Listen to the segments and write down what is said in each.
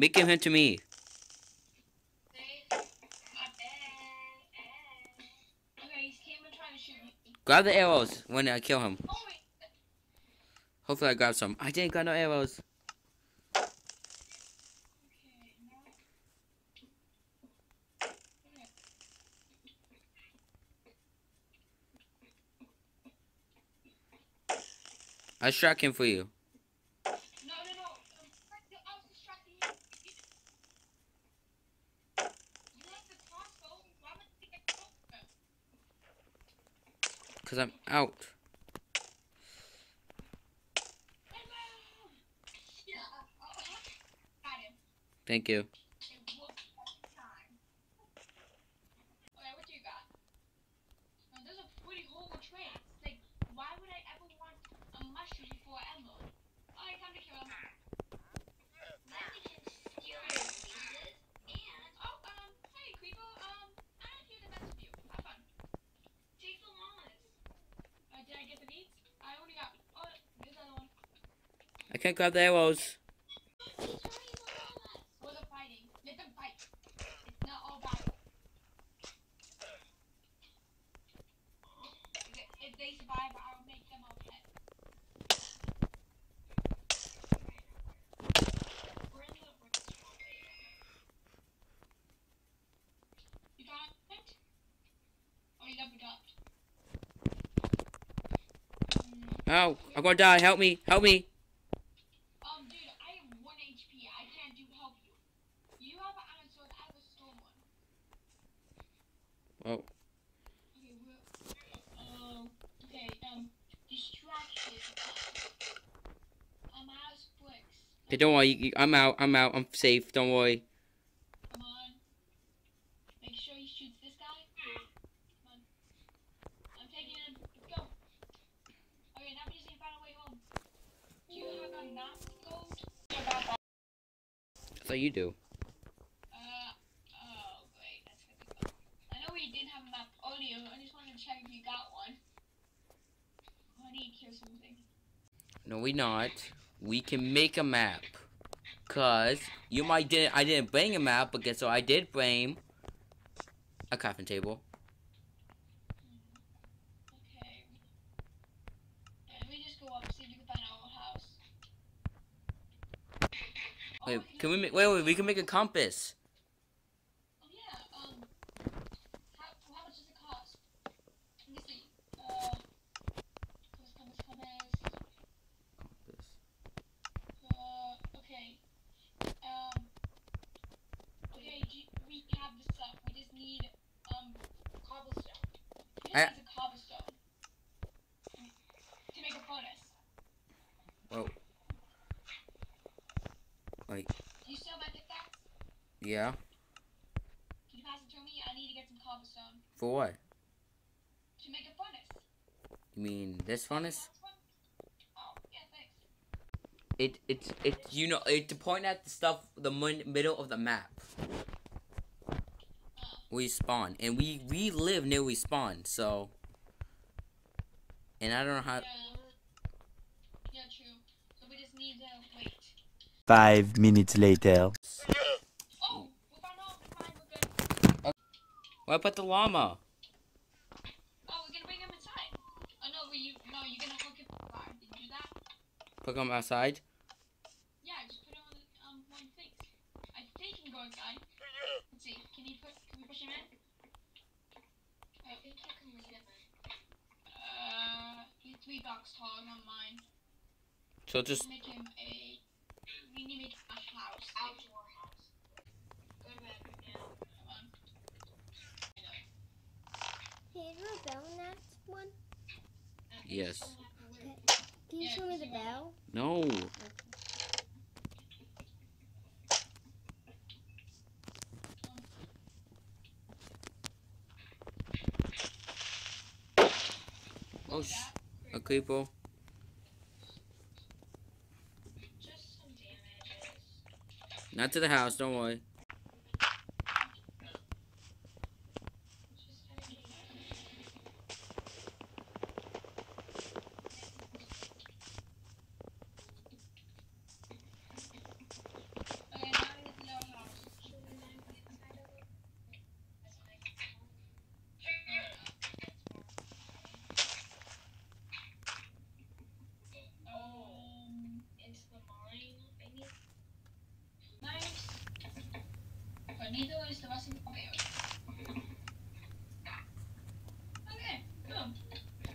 Make him him to me. Grab the arrows when I kill him. Hopefully I grab some. I didn't got no arrows. I struck him for you. Because I'm out. Thank you. I can't grab the arrows. Oh, I'm gonna die. Help me. Help me. Um, dude, I have one HP. I can't do help you. You have an iron sword. I have a stone one. Oh, Okay, we're, um, okay, um, distraction. Um, house bricks. Okay, don't worry. you- I'm out. I'm out. I'm safe. Don't worry. Come on. Make sure he shoots this guy. Come on. I'm taking him. Go. Okay, now we just need to find a way home. Do you have a map code? So you do. Uh, oh, great. That's gonna be fun. I know we did have a map earlier. I just wanted to check if you got one. I need to kill something. No, we not. We can make a map. Cause you might didn't. I didn't bring a map, but guess what? I did bring a crafting table. Okay. Yeah, let me just go up see if we can find our house. Oh, Wait, can we make? Wait, wait. We can make a compass. Oh yeah. Um. How, how much does it cost? Let me see. Uh. Compass, compass, compass. Uh. Okay. Um. Okay. do you- We have the stuff. We just need um cobblestone. We just I- need the cobblestone to make a furnace. Whoa. Like, Do you still have my pickaxe? Yeah. Can you pass it to me? I need to get some cobblestone For what? to make a furnace. You mean this furnace? Oh, yeah. It it's it you know it to point at the stuff the min- middle of the map. Oh. We spawn and we we live near we spawn so. And I don't know how. Yeah. Yeah, true. So we just need to wait. Five minutes later. Oh, we found home. We're fine. We're good. Why put the llama? Oh, we're gonna bring him inside. Oh no, we you no, you're gonna hook him. Fire. Did you do that? Put them outside. Yeah, just put him on the um one thing. I think he can go inside. Let's see. Can you put? Can we push him in? I think you can lead him in. Uh, he's three blocks taller than mine. So just Make him a. We need to make a house. Outdoor house. Go to bed now. Come on. I know. Hey, is there a bell in that one? yes. Can you show me the bell? No. Oh sh. A creeper. Just some damages. Not to the house. Don't worry. Va a ser peor. Okay, boom.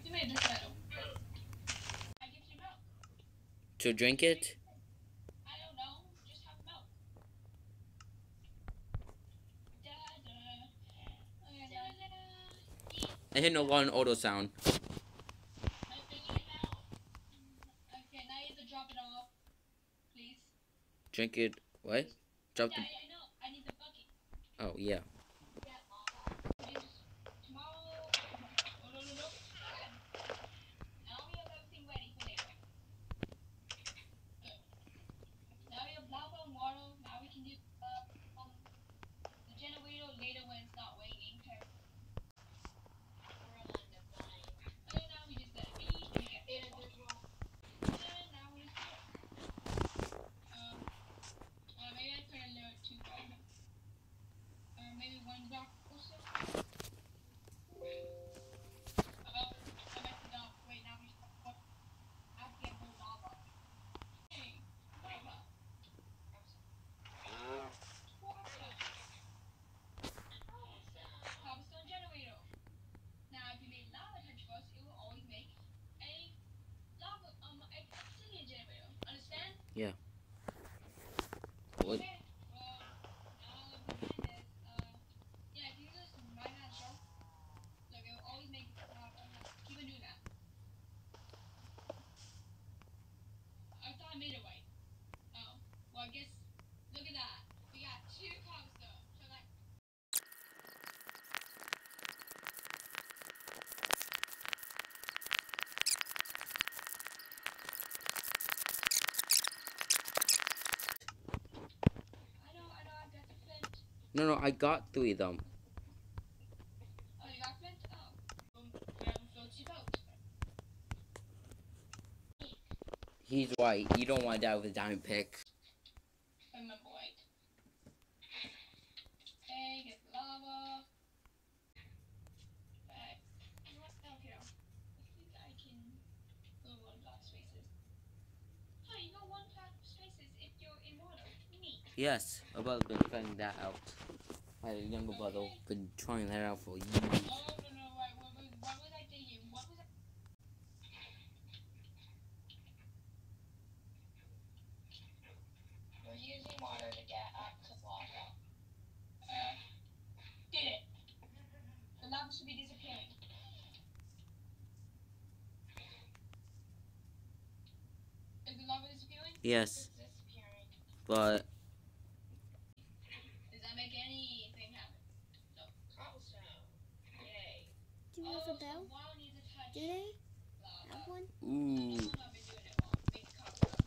You made this battle. I give you milk. To drink it? I hear no one auto sound. Okay. Drink it. What? Drop Yeah, the. I know. I need the bucket. Oh, yeah. Tomorrow. Oh, no, no, no. Now we have everything ready for later. Good. Now we have lava and water. Now we can do uh, um, the generator later when it's not raining. Okay, now we just let it be. and get it. And now we just do it. Um, uh, maybe I put a little too far. Uh, maybe one block or so. Oh, I messed it up. Wait, now we just what? I can't hold lava. Hey, lava. Cobblestone generator. Now, if you make lava touch first, it will always make a lava, um, a obsidian generator. Understand? What? Okay. Well, now the plan is, uh, yeah, if you just write that show, look, it will always make lava. Keep on doing that. I thought I made it right. Oh, well, I guess, look at that. We got two cobblestones. So, like, I know, I know, I got the flint. No, no, I got three of them. He's right. You don't want to die with a diamond pick. I remember right. Okay, get the lava. Back. You know what? Okay, I think I can go one block spaces. Huh, you go one block spaces if you're in water. Neat. Yes, brother's been finding that out. My younger brother been trying that out for years. Oh, no, no, right. What was, what was I thinking? What was I? We're using water to get up to lava. Uh, did it. The lava should be disappearing. Is the lava disappearing? Yes, It's disappearing. but Does that make anything happen? No. Cobblestone. Yay. Do have Oh, a bell? So Wild needs to touch Do they have one? ooh, I've been doing it wrong. Make cobblestone.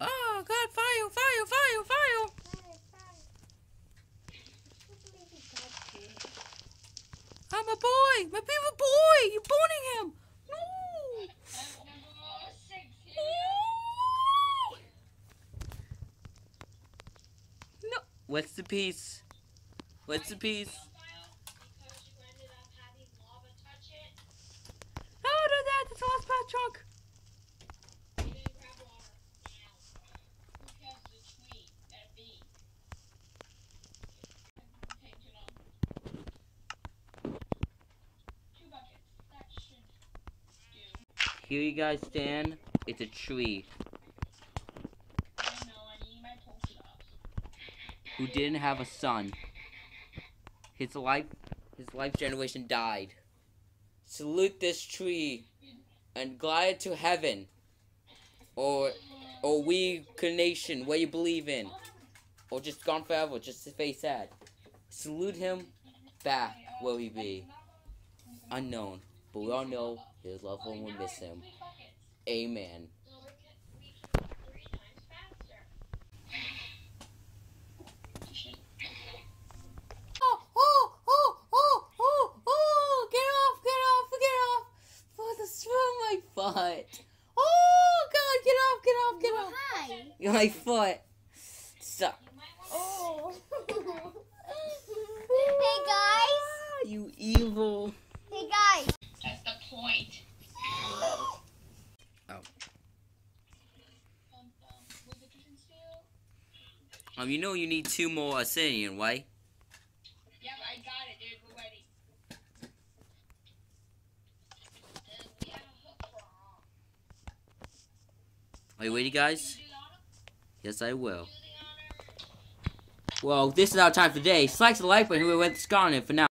oh God, fire, fire, fire, fire! I'm a boy, my favorite boy. You're boning him. No. And number six. Here we No. What's the piece? What's the piece? No, oh, no, that. That's the last should do. Here you guys stand. It's a tree who didn't have a son. His life, his life generation died. Salute this tree and glide to heaven, or or we nation where you believe in, or just gone forever, just to face sad. Salute him back where we be. Unknown, but we all know his loved one will miss him. Amen. So we can, we can go three times faster. You should. Oh, oh, oh, oh, oh, oh, get off, get off, get off. Oh, the swim my foot. Oh, God, get off, get off, get off. Hi. My foot. Stop. You Oh. hey guys. You evil. Hey guys. That's the point. Oh. Um, was the kitchen still? You know you need two more obsidian, right? Yep, I got it, dude. We're ready. And we have a hook for our guys? Yes, I will. Well, this is our time for today. Select the like button who went Scarlet for now.